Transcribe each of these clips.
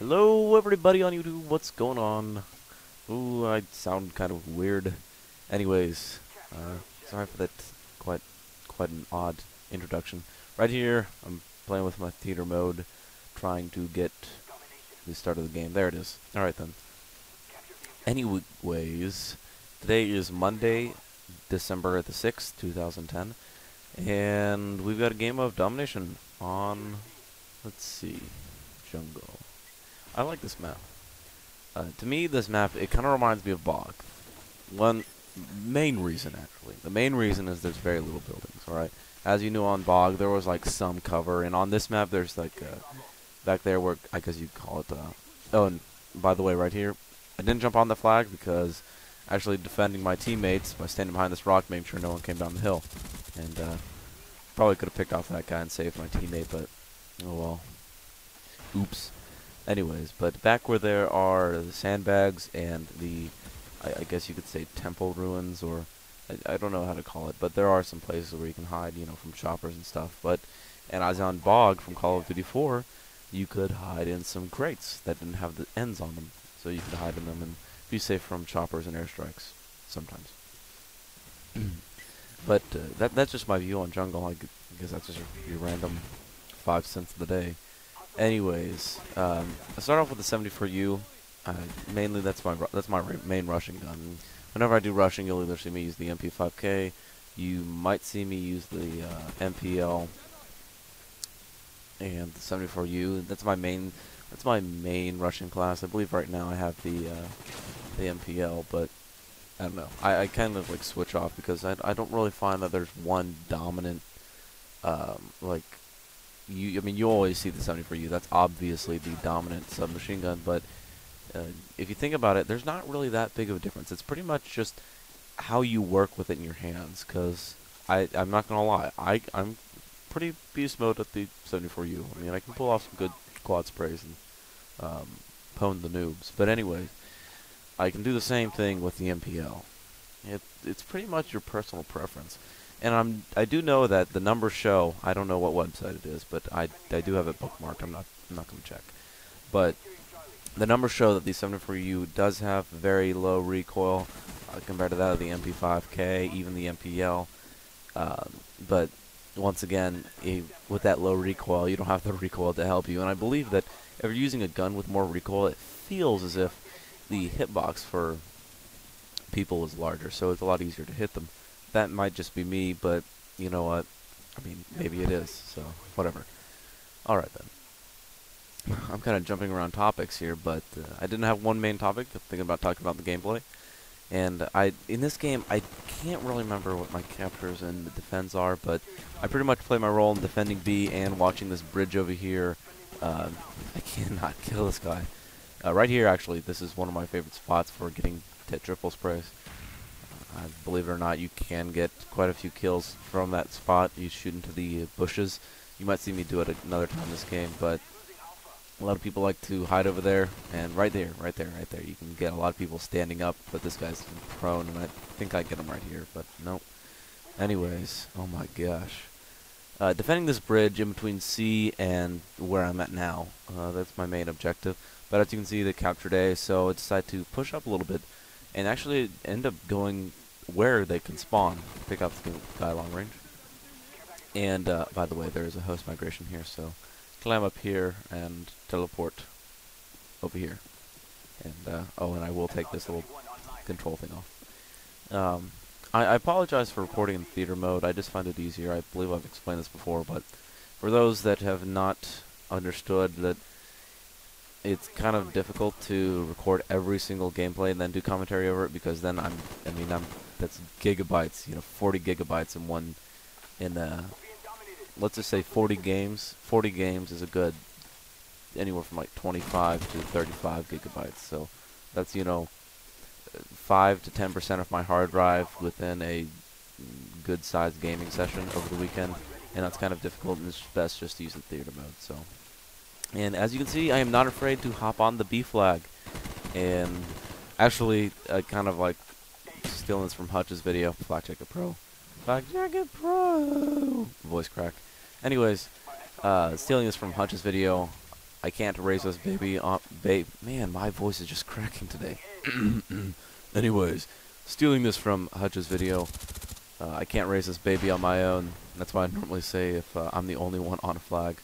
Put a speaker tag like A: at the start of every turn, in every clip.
A: Hello, everybody on YouTube. What's going on? Ooh, I sound kind of weird. Anyways, uh, sorry for that quite quite an odd introduction. Right here, I'm playing with my theater mode, trying to get the start of the game. There it is. All right then. Anyways, today is Monday, December the sixth, 2010, and we've got a game of domination on. Let's see, jungle. I like this map. Uh, to me, this map, it kind of reminds me of Bog. One main reason, actually. The main reason is there's very little buildings, alright? As you knew on Bog, there was, like, some cover, and on this map, there's, like, uh, back there where, I guess you'd call it, uh, oh, and by the way, right here, I didn't jump on the flag because actually defending my teammates by standing behind this rock, making sure no one came down the hill. And, uh, probably could have picked off that guy and saved my teammate, but, oh well. Oops. Anyways, but back where there are the sandbags and the, I, I guess you could say temple ruins, or I, I, don't know how to call it, but there are some places where you can hide, you know, from choppers and stuff. But, and I was on Bog from Call of Duty 4, you could hide in some crates that didn't have the ends on them, so you could hide in them and be safe from choppers and airstrikes, sometimes. but uh, that that's just my view on jungle. I guess that's just your random five cents of the day. Anyways, um, I start off with the 74U. Uh, mainly, that's my that's my main rushing gun. Whenever I do rushing, you'll either see me use the MP5K, you might see me use the uh, MPL, and the 74U. That's my main that's my main rushing class. I believe right now I have the uh, the MPL, but I don't know. I, I kind of like switch off because I I don't really find that there's one dominant um, like you I mean you always see the 74U. That's obviously the dominant submachine gun, but uh, if you think about it, there's not really that big of a difference. It's pretty much just how you work with it in your hands. Because I'm not gonna lie, I I'm pretty beast mode at the 74U. I mean I can pull off some good quad sprays and um, pwn the noobs. But anyway, I can do the same thing with the MPL. It it's pretty much your personal preference and I'm I do know that the numbers show. I don't know what website it is, but I I do have it bookmarked. I'm not I'm not going to check, but the numbers show that the 74U does have very low recoil uh, compared to that of the MP5K, even the MPL. Um, but once again, with that low recoil, you don't have the recoil to help you. And I believe that if you're using a gun with more recoil, it feels as if the hitbox for people is larger, so it's a lot easier to hit them that might just be me, but you know what? I mean, maybe it is, so whatever. Alright then. I'm kind of jumping around topics here, but uh, I didn't have one main topic. I'm thinking about talking about the gameplay. And I, in this game, I can't really remember what my captures and the defense are, but I pretty much play my role in defending B and watching this bridge over here. Uh, I cannot kill this guy. Uh, right here, actually, this is one of my favorite spots for getting triple sprays. I believe it or not, you can get quite a few kills from that spot. You shoot into the bushes. You might see me do it another time this game, but a lot of people like to hide over there, and right there, right there, right there, you can get a lot of people standing up, but this guy's prone, and I think I get him right here, but nope. Anyways, oh my gosh. Uh, defending this bridge in between C and where I'm at now, uh, that's my main objective. But as you can see, they captured A, so I decided to push up a little bit and actually end up going where they can spawn. Pick up the guy long range. And uh, by the way, there is a host migration here, so climb up here and teleport over here. And uh, oh, and I will take this little control thing off. Um, I, I, apologize for recording in theater mode. I just find it easier. I believe I've explained this before, but for those that have not understood that it's kind of difficult to record every single gameplay and then do commentary over it because then I'm, I mean, I'm, that's gigabytes, you know, 40 gigabytes in one, in, uh, let's just say 40 games. 40 games is a good, anywhere from like 25 to 35 gigabytes. So that's, you know, 5 to 10% of my hard drive within a good sized gaming session over the weekend. And that's kind of difficult and it's best just to use the theater mode, so. And as you can see, I am not afraid to hop on the B flag. And actually, kind of like stealing this from Hutch's video, Flak Jacket Pro. Flak Jacket Pro! Voice crack. Anyways, uh, stealing this from Hutch's video, I can't raise this baby on babe. Man, my voice is just cracking today. Anyways, stealing this from Hutch's video. Uh, I can't raise this baby on my own. That's why I normally say if uh, I'm the only one on a flag.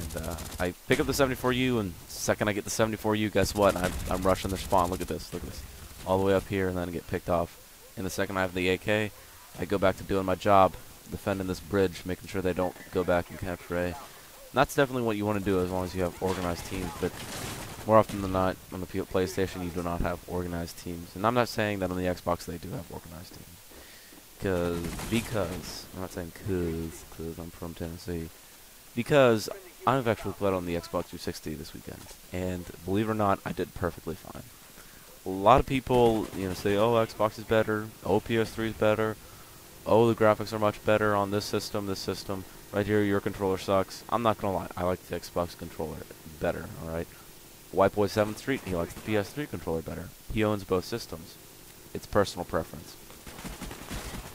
A: And uh, I pick up the 74U, and second I get the 74U, guess what? I'm, I'm rushing the spawn. Look at this. Look at this. All the way up here, and then get picked off. In the second I have the AK, I go back to doing my job, defending this bridge, making sure they don't go back and capture A. And that's definitely what you want to do as long as you have organized teams, but more often than not, on the PlayStation, you do not have organized teams. And I'm not saying that on the Xbox they do have organized teams. Cause, because, I'm not saying cause, cause I'm from Tennessee. Because I've actually played on the Xbox 360 this weekend. And believe it or not, I did perfectly fine. A lot of people, you know, say, oh, Xbox is better, oh, PS3 is better, oh, the graphics are much better on this system, this system. Right here, your controller sucks. I'm not gonna lie, I like the Xbox controller better, alright? White Boy 7th Street, he likes the PS3 controller better. He owns both systems. It's personal preference.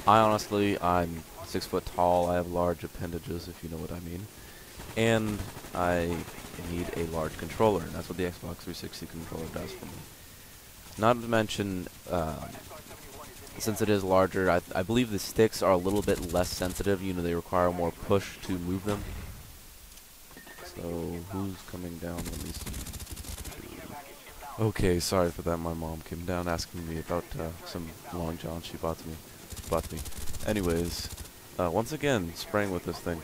A: I honestly, I'm six foot tall, I have large appendages, if you know what I mean. And I need a large controller, and that's what the Xbox 360 controller does for me. Not to mention, uh, since it is larger, I, I believe the sticks are a little bit less sensitive. You know, they require more push to move them. So, who's coming down? Let me see. Okay, sorry for that. My mom came down asking me about uh, some long john she bought me. Bought me. Anyways, uh, once again, spraying with this thing.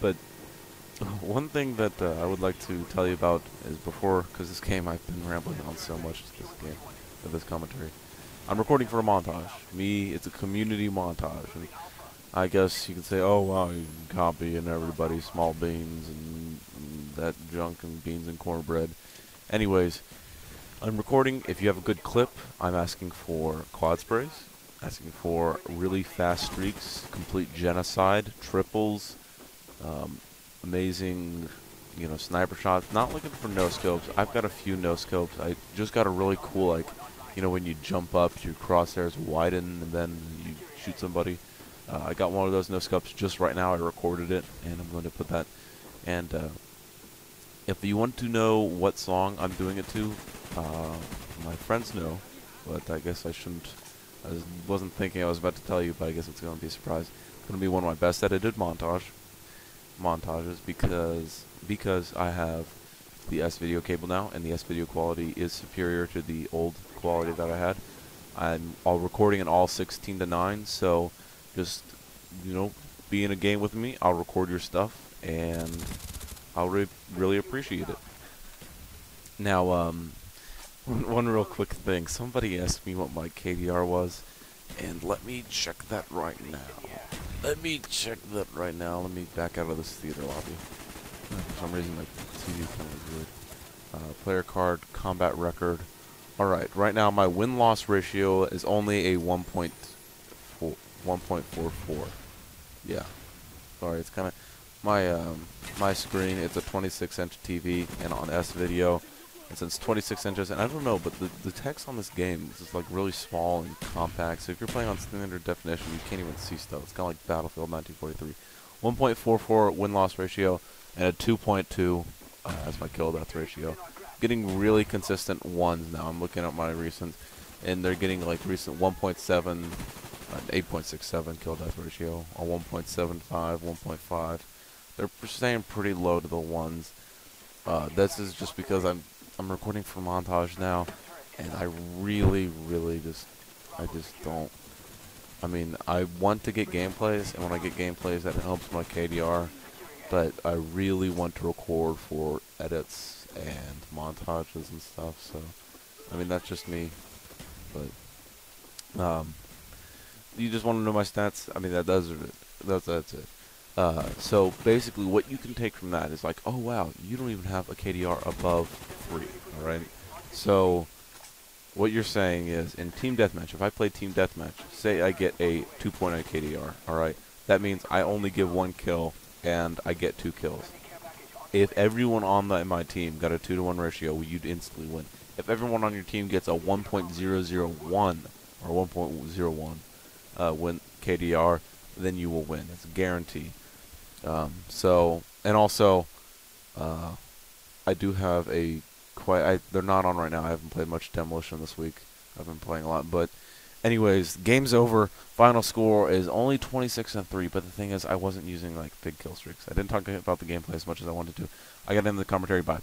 A: But one thing that uh, I would like to tell you about is before, because this game I've been rambling on so much this game, of this commentary. I'm recording for a montage. Me, it's a community montage. And I guess you could say, oh wow, you can copy and everybody small beans and, and that junk and beans and cornbread. Anyways, I'm recording. If you have a good clip, I'm asking for quad sprays, asking for really fast streaks, complete genocide, triples, um, amazing, you know, sniper shots. Not looking for no scopes. I've got a few no scopes. I just got a really cool, like, you know, when you jump up, your crosshairs widen and then you shoot somebody. Uh, I got one of those no scopes just right now. I recorded it, and I'm going to put that. And uh, if you want to know what song I'm doing it to, uh, my friends know, but I guess I shouldn't. I wasn't thinking I was about to tell you, but I guess it's going to be a surprise. It's going to be one of my best edited montage montages because because I have the S video cable now, and the S video quality is superior to the old quality that I had. I'm all recording in all 16 to 9, so just you know, be in a game with me. I'll record your stuff, and I'll re really appreciate it. Now, um, one, real quick thing. Somebody asked me what my KDR was, and let me check that right now. Let me check that right now. Let me back out of this theater lobby. For some reason, my TV kind of weird. Uh, player card, combat record. Alright, right now my win-loss ratio is only a 1.4, 1.44. Yeah. Sorry, it's kind of my um, my screen. It's a 26-inch TV, and on S video, and since 26 inches, and I don't know, but the, the text on this game is like really small and compact, so if you're playing on standard definition, you can't even see stuff. It's kind of like Battlefield 1943. 1.44 win-loss ratio, and a 2.2 uh, as my kill death ratio. Getting really consistent ones now. I'm looking at my recent, and they're getting like recent 1.7, an 8.67 kill death ratio, a 1.75, 1.5. They're staying pretty low to the ones. Uh, this is just because I'm I'm recording for montage now, and I really, really just, I just don't. I mean, I want to get gameplays, and when I get gameplays, that helps my KDR. But I really want to record for edits and montages and stuff. So, I mean, that's just me. But, um, you just want to know my stats? I mean, that does it. That's that's it. Uh, so basically, what you can take from that is like, oh wow, you don't even have a KDR above three. All right. So what you're saying is, in team deathmatch, if I play team deathmatch, say I get a 2.0 KDR. All right. That means I only give one kill and I get two kills. If everyone on the, my team got a two to one ratio, you'd instantly win. If everyone on your team gets a 1.001 or 1.01 uh, win KDR, then you will win. It's a guarantee. Um, so, and also, uh, I do have a quite. I, they're not on right now. I haven't played much Demolition this week. I've been playing a lot, but anyways, game's over. Final score is only 26 and three. But the thing is, I wasn't using like big kill streaks. I didn't talk about the gameplay as much as I wanted to. I got into the commentary. Bye.